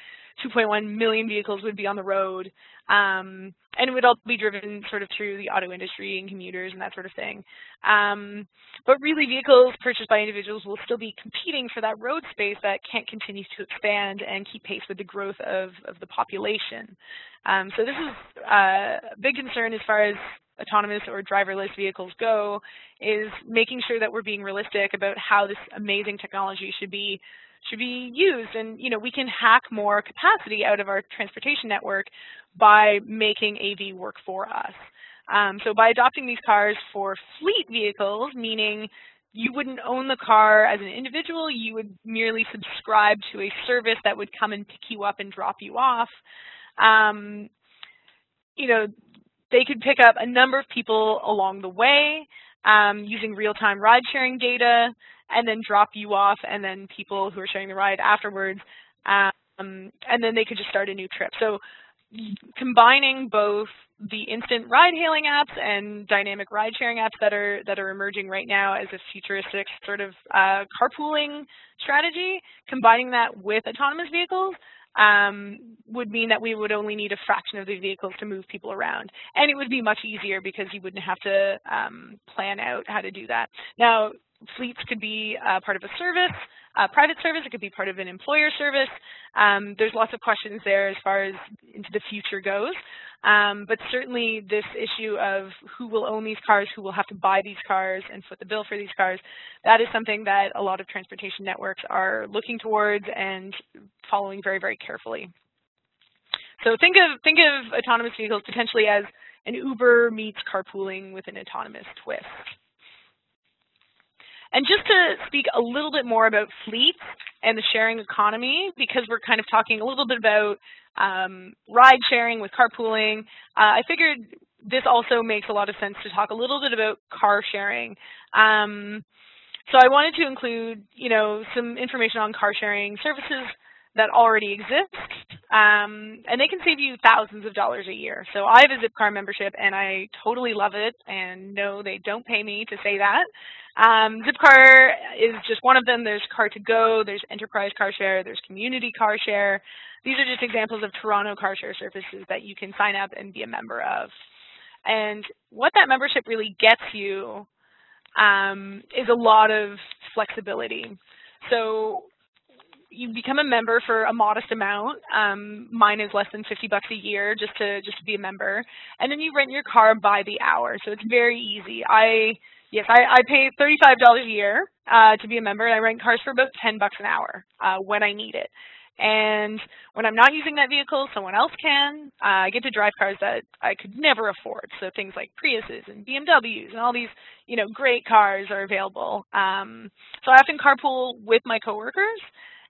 2.1 million vehicles would be on the road, um, and it would all be driven sort of through the auto industry and commuters and that sort of thing. Um, but really, vehicles purchased by individuals will still be competing for that road space that can't continue to expand and keep pace with the growth of, of the population. Um, so this is uh, a big concern as far as autonomous or driverless vehicles go is making sure that we're being realistic about how this amazing technology should be should be used and you know we can hack more capacity out of our transportation network by making AV work for us. Um, so by adopting these cars for fleet vehicles, meaning you wouldn't own the car as an individual, you would merely subscribe to a service that would come and pick you up and drop you off. Um, you know, they could pick up a number of people along the way um, using real-time ride-sharing data and then drop you off and then people who are sharing the ride afterwards. Um, and then they could just start a new trip. So combining both the instant ride-hailing apps and dynamic ride-sharing apps that are that are emerging right now as a futuristic sort of uh, carpooling strategy, combining that with autonomous vehicles um, would mean that we would only need a fraction of the vehicles to move people around. And it would be much easier because you wouldn't have to um, plan out how to do that. Now, fleets could be uh, part of a service, a private service, it could be part of an employer service. Um, there's lots of questions there as far as into the future goes. Um, but certainly this issue of who will own these cars, who will have to buy these cars and foot the bill for these cars, that is something that a lot of transportation networks are looking towards and following very, very carefully. So think of, think of autonomous vehicles potentially as an Uber meets carpooling with an autonomous twist. And just to speak a little bit more about fleets and the sharing economy, because we're kind of talking a little bit about um, ride sharing with carpooling, uh, I figured this also makes a lot of sense to talk a little bit about car sharing. Um, so I wanted to include, you know, some information on car sharing services that already exist, um, and they can save you thousands of dollars a year. So I have a Zipcar membership, and I totally love it, and no, they don't pay me to say that. Um, Zipcar is just one of them. There's Car2Go, there's Enterprise Car Share, there's Community Car Share. These are just examples of Toronto car share services that you can sign up and be a member of. And what that membership really gets you um, is a lot of flexibility. So you become a member for a modest amount. Um, mine is less than 50 bucks a year just to just to be a member, and then you rent your car by the hour. So it's very easy. I yes, I, I pay $35 a year uh, to be a member, and I rent cars for about 10 bucks an hour uh, when I need it. And when I'm not using that vehicle, someone else can. Uh, I get to drive cars that I could never afford. So things like Priuses and BMWs and all these, you know, great cars are available. Um, so I often carpool with my coworkers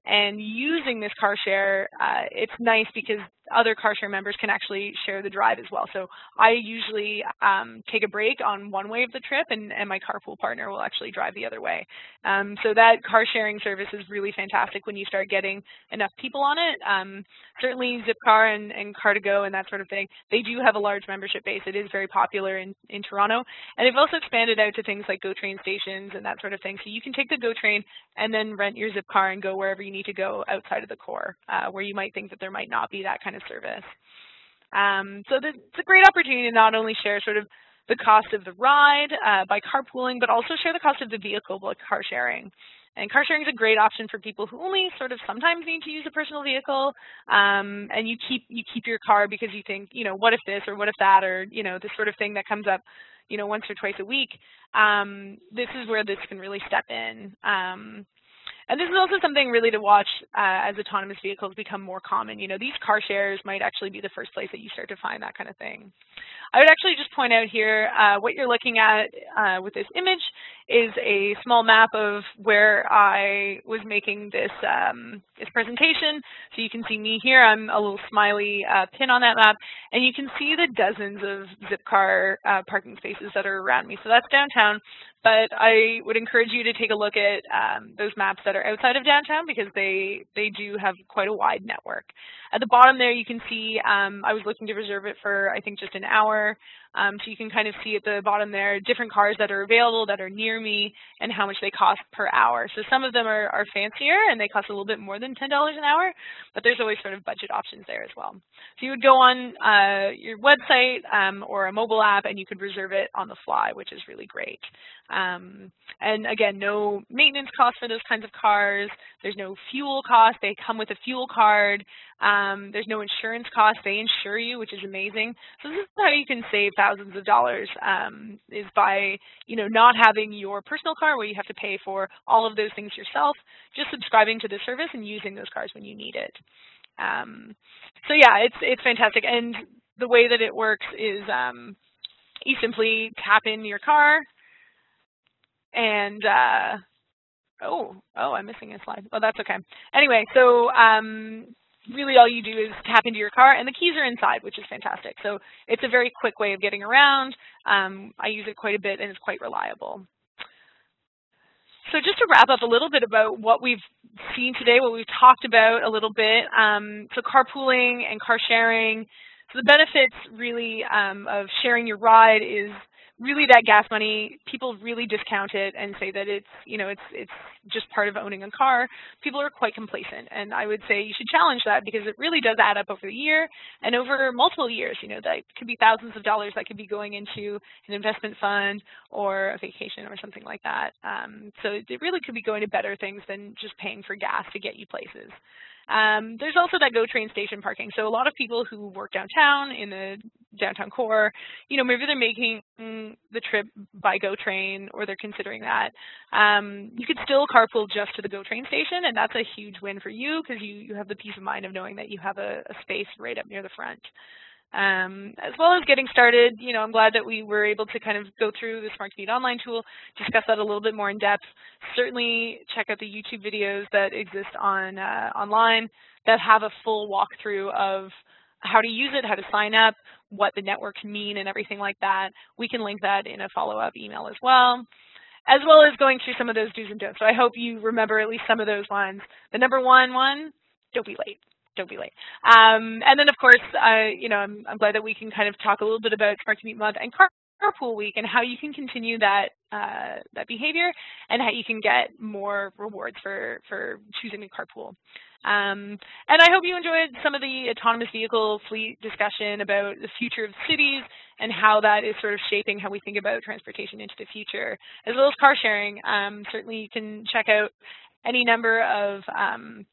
and using this car share, uh, it's nice because other car share members can actually share the drive as well. So I usually um, take a break on one way of the trip and, and, my carpool partner will actually drive the other way. Um, so that car sharing service is really fantastic when you start getting enough people on it. Um, certainly Zipcar and, and Car2Go and that sort of thing, they do have a large membership base. It is very popular in, in Toronto. And they've also expanded out to things like GO train stations and that sort of thing. So you can take the GO train and then rent your Zipcar and go wherever you need to go outside of the core, uh, where you might think that there might not be that kind of service. Um, so it's a great opportunity to not only share sort of the cost of the ride uh, by carpooling, but also share the cost of the vehicle by car sharing. And car sharing is a great option for people who only sort of sometimes need to use a personal vehicle, um, and you keep you keep your car because you think, you know, what if this or what if that, or you know, this sort of thing that comes up, you know, once or twice a week. Um, this is where this can really step in. Um, and this is also something really to watch uh, as autonomous vehicles become more common. You know, these car shares might actually be the first place that you start to find that kind of thing. I would actually just point out here, uh, what you're looking at uh, with this image is a small map of where I was making this, um, this presentation. So you can see me here, I'm a little smiley uh, pin on that map, and you can see the dozens of Zipcar uh, parking spaces that are around me. So that's downtown but I would encourage you to take a look at um, those maps that are outside of downtown because they, they do have quite a wide network. At the bottom there, you can see um, I was looking to reserve it for, I think, just an hour. Um, so you can kind of see at the bottom there different cars that are available that are near me and how much they cost per hour. So some of them are, are fancier and they cost a little bit more than $10 an hour, but there's always sort of budget options there as well. So you would go on uh, your website um, or a mobile app and you could reserve it on the fly, which is really great. Um, and again, no maintenance cost for those kinds of cars. There's no fuel cost. They come with a fuel card. Um, there's no insurance cost. They insure you, which is amazing. So this is how you can save thousands of dollars um, is by, you know, not having your personal car where you have to pay for all of those things yourself, just subscribing to the service and using those cars when you need it. Um, so yeah, it's it's fantastic. And the way that it works is um, you simply tap in your car, and uh, oh, oh, I'm missing a slide. Well, that's okay. Anyway, so um, really all you do is tap into your car and the keys are inside, which is fantastic. So it's a very quick way of getting around. Um, I use it quite a bit and it's quite reliable. So just to wrap up a little bit about what we've seen today, what we've talked about a little bit. Um, so carpooling and car sharing. So the benefits really um, of sharing your ride is really that gas money, people really discount it and say that it's, you know, it's it's just part of owning a car. People are quite complacent, and I would say you should challenge that because it really does add up over the year and over multiple years. You know, that could be thousands of dollars that could be going into an investment fund or a vacation or something like that. Um, so it really could be going to better things than just paying for gas to get you places. Um, there's also that GO train station parking. So a lot of people who work downtown in the downtown core, you know, maybe they're making the trip by GO train or they're considering that. Um, you could still carpool just to the GO train station, and that's a huge win for you because you, you have the peace of mind of knowing that you have a, a space right up near the front. Um, as well as getting started, you know, I'm glad that we were able to kind of go through the Smart Commute Online tool, discuss that a little bit more in depth. Certainly check out the YouTube videos that exist on uh, online that have a full walkthrough of how to use it, how to sign up, what the networks mean and everything like that. We can link that in a follow-up email as well as well as going through some of those do's and don'ts. So I hope you remember at least some of those ones. The number one one, don't be late don't be late. Um, and then, of course, I, you know, I'm, I'm, glad that we can kind of talk a little bit about Smart Commute Month and Carpool Week and how you can continue that uh, that behavior and how you can get more rewards for for choosing a carpool. Um, and I hope you enjoyed some of the autonomous vehicle fleet discussion about the future of cities and how that is sort of shaping how we think about transportation into the future, as well as car sharing. Um, certainly, you can check out any number of um,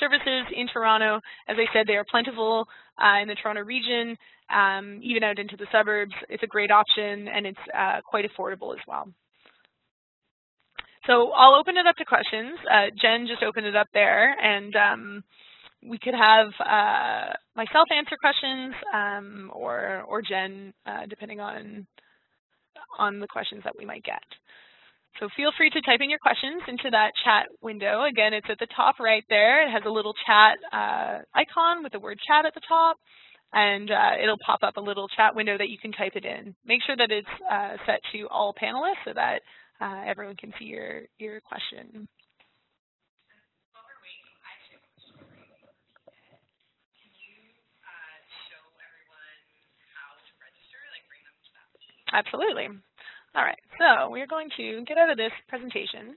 services in Toronto. As I said, they are plentiful uh, in the Toronto region, um, even out into the suburbs. It's a great option and it's uh, quite affordable as well. So I'll open it up to questions. Uh, Jen just opened it up there and um, we could have uh, myself answer questions um, or, or Jen, uh, depending on, on the questions that we might get. So feel free to type in your questions into that chat window. Again, it's at the top right there. It has a little chat uh, icon with the word chat at the top, and uh, it'll pop up a little chat window that you can type it in. Make sure that it's uh, set to all panelists so that uh, everyone can see your, your question. Absolutely. All right, so we're going to get out of this presentation,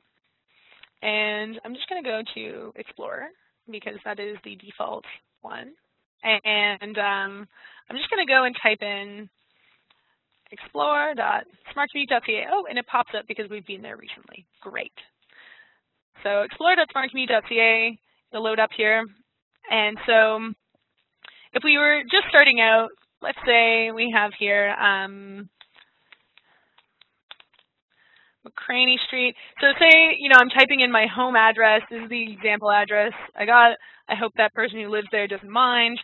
and I'm just going to go to Explorer because that is the default one. And um, I'm just going to go and type in explore.smartcommute.ca. Oh, and it pops up because we've been there recently. Great. So explore.smartcommute.ca, it'll load up here. And so if we were just starting out, let's say we have here um, McCraney Street. So say, you know, I'm typing in my home address. This is the example address I got. I hope that person who lives there doesn't mind.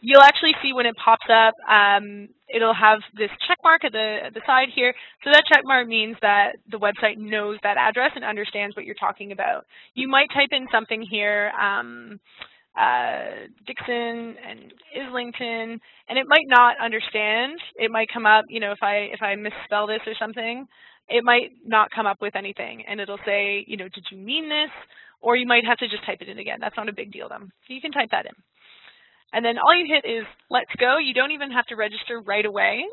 You'll actually see when it pops up, um, it'll have this check mark at the, at the side here. So that check mark means that the website knows that address and understands what you're talking about. You might type in something here, um, uh, Dixon and Islington, and it might not understand. It might come up, you know, if I if I misspell this or something, it might not come up with anything and it'll say, you know, did you mean this? Or you might have to just type it in again. That's not a big deal then. So you can type that in. And then all you hit is let's go. You don't even have to register right away.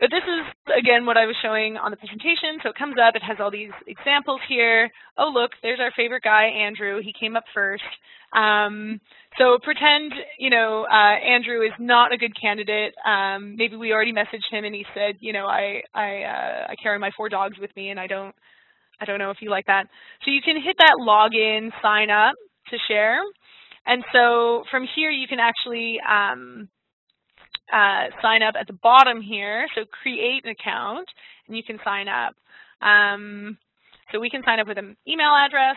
But this is, again, what I was showing on the presentation. So it comes up, it has all these examples here. Oh, look, there's our favorite guy, Andrew. He came up first. Um, so pretend, you know, uh, Andrew is not a good candidate. Um, maybe we already messaged him and he said, you know, I, I, uh, I carry my four dogs with me and I don't, I don't know if you like that. So you can hit that login, sign up to share. And so from here, you can actually um, uh, sign up at the bottom here. So create an account and you can sign up. Um, so we can sign up with an email address.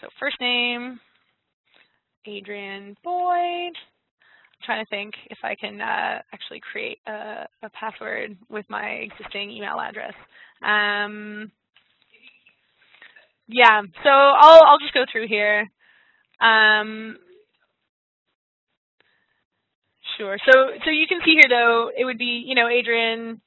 So first name, Adrian Boyd. I'm trying to think if I can uh, actually create a, a, password with my existing email address. Um, yeah, so I'll, I'll just go through here. Um, sure, so, so you can see here though, it would be, you know, Adrian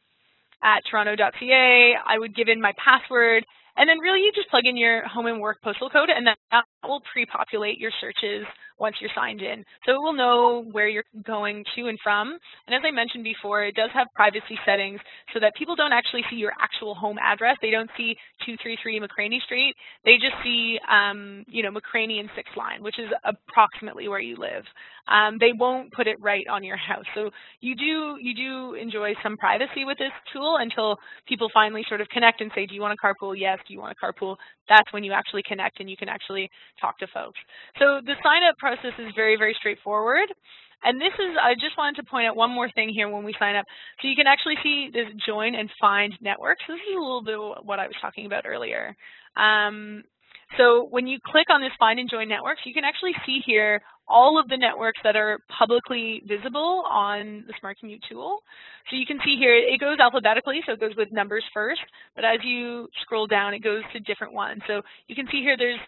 at toronto.ca, I would give in my password, and then really you just plug in your home and work postal code and that will pre-populate your searches once you're signed in. So it will know where you're going to and from. And as I mentioned before, it does have privacy settings so that people don't actually see your actual home address. They don't see 233 McCraney Street. They just see, um, you know, McCraney and 6th Line, which is approximately where you live. Um, they won't put it right on your house. So you do, you do enjoy some privacy with this tool until people finally sort of connect and say, do you want to carpool? Yes. Do you want to carpool? That's when you actually connect and you can actually talk to folks. So the sign up process is very, very straightforward. And this is, I just wanted to point out one more thing here when we sign up. So you can actually see this join and find networks. This is a little bit what I was talking about earlier. Um, so when you click on this find and join networks, you can actually see here all of the networks that are publicly visible on the Smart Commute tool. So you can see here, it goes alphabetically, so it goes with numbers first, but as you scroll down, it goes to different ones. So you can see here there's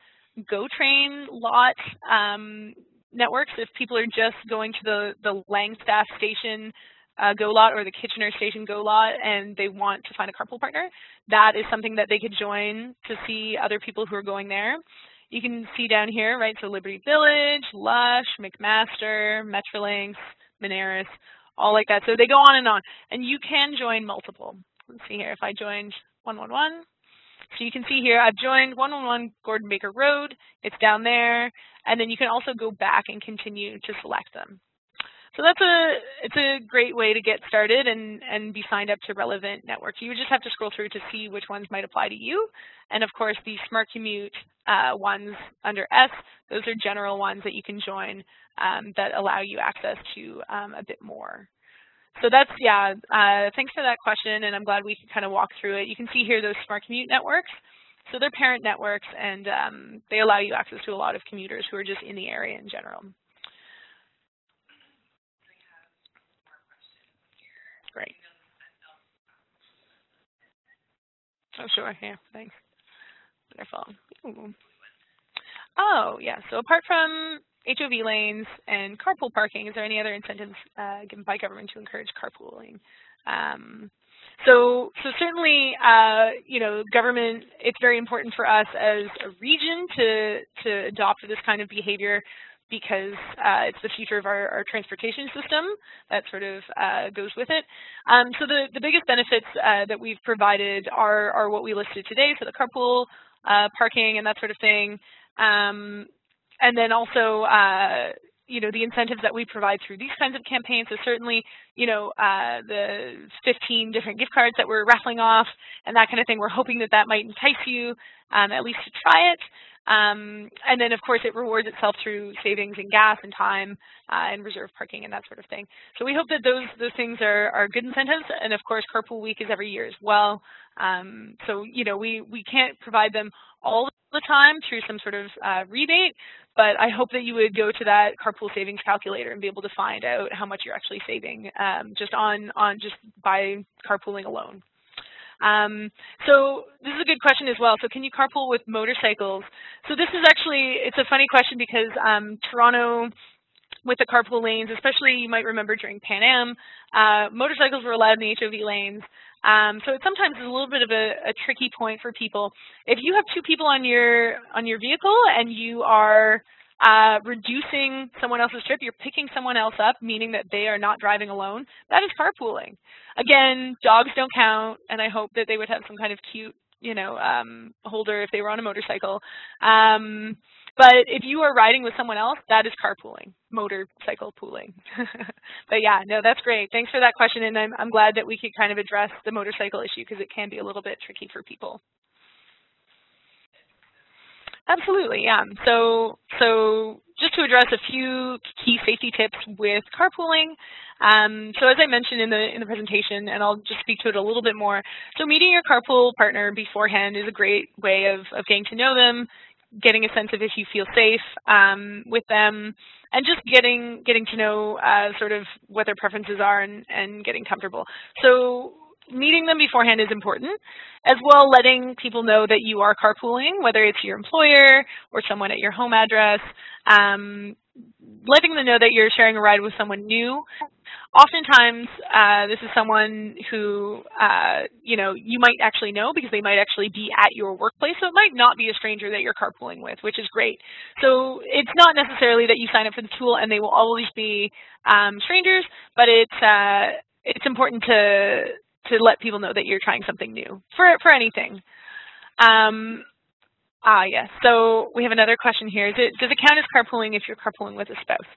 GO train lot um, networks if people are just going to the, the Langstaff station uh, Go lot or the Kitchener station Go lot and they want to find a carpool partner, that is something that they could join to see other people who are going there. You can see down here, right, so Liberty Village, Lush, McMaster, Metrolinx, Moneris, all like that. So they go on and on. And you can join multiple. Let's see here, if I joined 111, so you can see here, I've joined 111 Gordon Baker Road. It's down there. And then you can also go back and continue to select them. So that's a it's a great way to get started and, and be signed up to relevant networks. You would just have to scroll through to see which ones might apply to you. And of course, the Smart Commute uh, ones under S, those are general ones that you can join um, that allow you access to um, a bit more. So that's, yeah, uh, thanks for that question, and I'm glad we could kind of walk through it. You can see here those smart commute networks. So they're parent networks, and um, they allow you access to a lot of commuters who are just in the area in general. Great. Oh, sure, yeah, thanks. Wonderful. Ooh. Oh, yeah, so apart from HOV lanes and carpool parking, is there any other incentives uh, given by government to encourage carpooling? Um, so, so certainly, uh, you know, government, it's very important for us as a region to, to adopt this kind of behavior because uh, it's the future of our, our, transportation system that sort of uh, goes with it. Um, so the, the biggest benefits uh, that we've provided are, are what we listed today, so the carpool, uh, parking and that sort of thing. Um, and then also, uh, you know, the incentives that we provide through these kinds of campaigns is certainly, you know, uh, the 15 different gift cards that we're raffling off and that kind of thing. We're hoping that that might entice you um, at least to try it. Um, and then, of course, it rewards itself through savings in gas and time uh, and reserve parking and that sort of thing. So we hope that those those things are, are good incentives. And of course, Carpool Week is every year as well. Um, so you know, we we can't provide them all the time through some sort of uh, rebate, but I hope that you would go to that carpool savings calculator and be able to find out how much you're actually saving um, just on on just by carpooling alone. Um, so this is a good question as well. So can you carpool with motorcycles? So this is actually, it's a funny question because um, Toronto, with the carpool lanes, especially you might remember during Pan Am, uh, motorcycles were allowed in the HOV lanes. Um, so it sometimes is a little bit of a, a, tricky point for people. If you have two people on your on your vehicle and you are uh, reducing someone else's trip, you're picking someone else up, meaning that they are not driving alone. That is carpooling. Again, dogs don't count, and I hope that they would have some kind of cute, you know, um, holder if they were on a motorcycle. Um, but if you are riding with someone else, that is carpooling, motorcycle pooling. but yeah, no, that's great. Thanks for that question, and I'm, I'm glad that we could kind of address the motorcycle issue because it can be a little bit tricky for people. Absolutely, yeah. So, so just to address a few key safety tips with carpooling. Um, so as I mentioned in the in the presentation, and I'll just speak to it a little bit more. So meeting your carpool partner beforehand is a great way of, of getting to know them, getting a sense of if you feel safe um, with them, and just getting getting to know uh, sort of what their preferences are and, and getting comfortable. So meeting them beforehand is important, as well letting people know that you are carpooling, whether it's your employer or someone at your home address. Um, letting them know that you're sharing a ride with someone new. Oftentimes, uh, this is someone who, uh, you know, you might actually know because they might actually be at your workplace. So it might not be a stranger that you're carpooling with, which is great. So it's not necessarily that you sign up for the tool and they will always be um, strangers, but it's uh, it's important to to let people know that you're trying something new for for anything. Um, Ah, yes. So we have another question here. It, does it count as carpooling if you're carpooling with a spouse?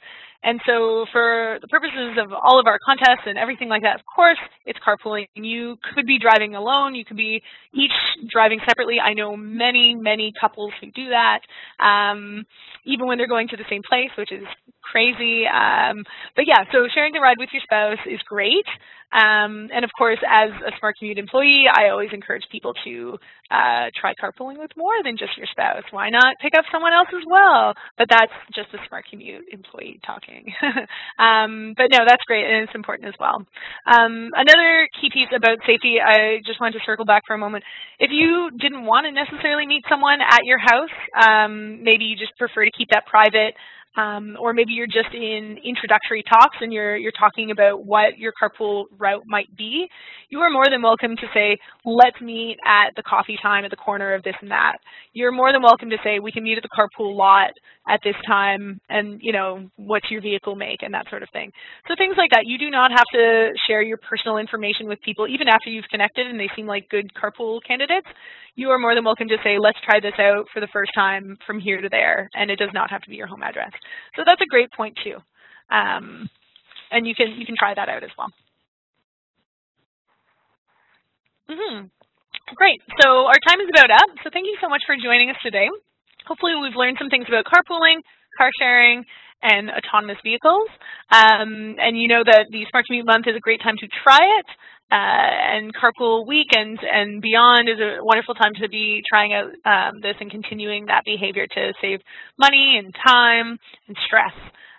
And so for the purposes of all of our contests and everything like that, of course, it's carpooling. You could be driving alone. You could be each driving separately. I know many, many couples who do that, um, even when they're going to the same place, which is crazy. Um, but yeah, so sharing the ride with your spouse is great. Um, and of course, as a Smart Commute employee, I always encourage people to uh, try carpooling with more than just your spouse. Why not pick up someone else as well? But that's just a Smart Commute employee talking. um, but no, that's great, and it's important as well. Um, another key piece about safety, I just wanted to circle back for a moment. If you didn't want to necessarily meet someone at your house, um, maybe you just prefer to keep that private, um, or maybe you're just in introductory talks and you're, you're talking about what your carpool route might be, you are more than welcome to say, let's meet at the coffee time at the corner of this and that. You're more than welcome to say, we can meet at the carpool lot at this time and, you know, what's your vehicle make and that sort of thing. So things like that. You do not have to share your personal information with people even after you've connected and they seem like good carpool candidates you are more than welcome to say, let's try this out for the first time from here to there, and it does not have to be your home address. So that's a great point too. Um, and you can, you can try that out as well. Mm -hmm. Great, so our time is about up, so thank you so much for joining us today. Hopefully we've learned some things about carpooling, car sharing, and autonomous vehicles. Um, and you know that the Smart Commute Month is a great time to try it. Uh, and carpool weekends and beyond is a wonderful time to be trying out um, this and continuing that behavior to save money and time and stress.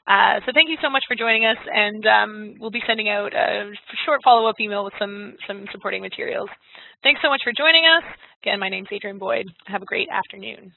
Uh, so thank you so much for joining us, and um, we'll be sending out a short follow-up email with some, some supporting materials. Thanks so much for joining us. Again, my name is Adrienne Boyd. Have a great afternoon.